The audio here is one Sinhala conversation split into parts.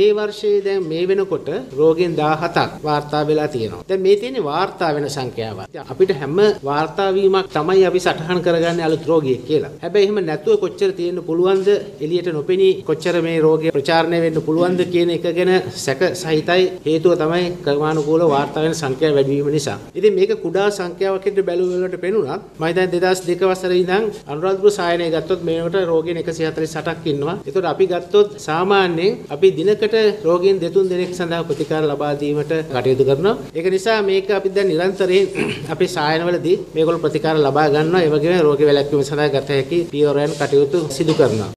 මේ වර්ෂයේ දැන් මේ වෙනකොට රෝගීන් 17ක් වාර්තා වෙලා තියෙනවා. දැන් මේ තියෙන්නේ වාර්තා වෙන සංඛ්‍යාවක්. අපිට හැම වාර්තා වීමක් තමයි අපි සටහන් කරගන්නේ අලුත් රෝගියෙක් කියලා. හැබැයි එහෙම නැතුව කොච්චර තියෙන්න පුළුවන්ද එළියට නොපෙනී කොච්චර මේ රෝගය ප්‍රචාරණය වෙන්න පුළුවන්ද කියන එක ගැන සැක සහිතයි හේතුව තමයි ක්‍රමානුකූල වාර්තා වෙන සංඛ්‍යාව වැඩි වීම නිසා. ඉතින් මේක කුඩා සංඛ්‍යාවක් හැටියට බැලුවලට පෙනුණත් මම හිතන්නේ 2002 වසරේ ඉඳන් අනුරාධපුර සායනය ගත්තොත් මේ වෙනකොට රෝගීන් 148ක් ඉන්නවා. ඒතකොට අපි ගත්තොත් සාමාන්‍යයෙන් අපි දිනකට රෝගීන් දෙතුන් දෙනෙක් සඳහා ප්‍රතිකාර ලබා දීමට කටයුතු කරනවා. ඒක නිසා මේක අපි දැන් නිරන්තරයෙන් අපේ සායනවලදී මේගොල්ලෝ ප්‍රතිකාර ලබා ගන්නවා. ඒ වගේම රෝගී වැළැක්වීම සඳහා ගත හැකි පියවරයන් කටයුතු සිදු කරනවා.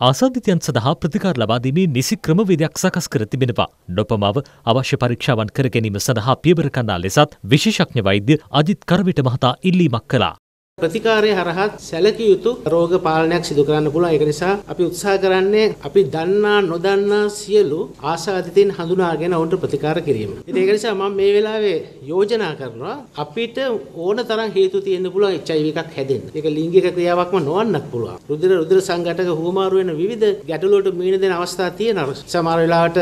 ආසාධිතයන් සඳහා ප්‍රතිකාර ලබාදීමේ නිසි ක්‍රමවේදයක් සකස් කර තිබෙනවා. නොපමාව අවශ්‍ය පරීක්ෂාවන් කර ගැනීම සඳහා පියවර කන්නා ලෙසත් විශේෂඥ වෛද්‍ය අජිත් කරවිට මහතා ඉල්ලීමක් කළා. ප්‍රතිකාරය හරහා සැලකිය යුතු රෝග පාලනයක් සිදු කරන්න පුළුවන්. ඒක නිසා අපි උත්සාහ කරන්නේ අපි දන්නා නොදන්නා සියලු ආසාදිතින් හඳුනාගෙන ඔවුන්ට ප්‍රතිකාර කිරීම. ඉතින් ඒක නිසා මම මේ වෙලාවේ යෝජනා කරනවා අපිට ඕන තරම් හේතු තියෙන්න පුළුවන් HIV එකක් හැදෙන්න. ඒක ලිංගික ක්‍රියාවක්ම නොවන්නත් පුළුවන්. රුධිර රුධිර සංඝටක හුවමාරු වෙන විවිධ ගැටලු වලට මීන දෙන අවස්ථා තියෙනවා. සමහර වෙලාවට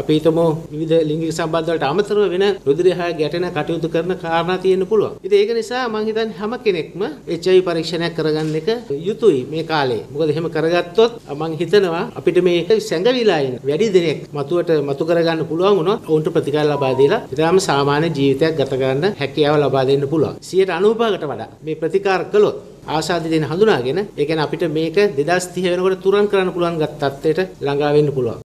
අපි හිතමු විවිධ ලිංගික සම්බන්ධ වලට අමතරව වෙන රුධිරය හා ගැටෙන කටයුතු කරන කාරණා තියෙන්න පුළුවන්. ඉතින් ඒක නිසා මම හිතන්නේ හැම කෙනෙක් එක්ම HIV පරීක්ෂණයක් කරගන්න එක යුතුයි මේ කාලේ. මොකද එහෙම කරගත්තොත් මම හිතනවා අපිට මේ සැඟවිලා ඉන්න වැඩි දෙනෙක් මතුවට මතු කරගන්න පුළුවන් වුණොත් ඔවුන්ට ප්‍රතිකාර ලබා දීලා ඊටාම සාමාන්‍ය ජීවිතයක් ගත කරන්න හැකියාව ලබා දෙන්න පුළුවන්. 95කට වඩා මේ ප්‍රතිකාර කළොත් ආසාදිතෙන් හඳුනාගෙන ඒ කියන්නේ අපිට මේක 2030 වෙනකොට තුරන් කරන්න පුළුවන් තත්ත්වයට ළඟා වෙන්න පුළුවන්.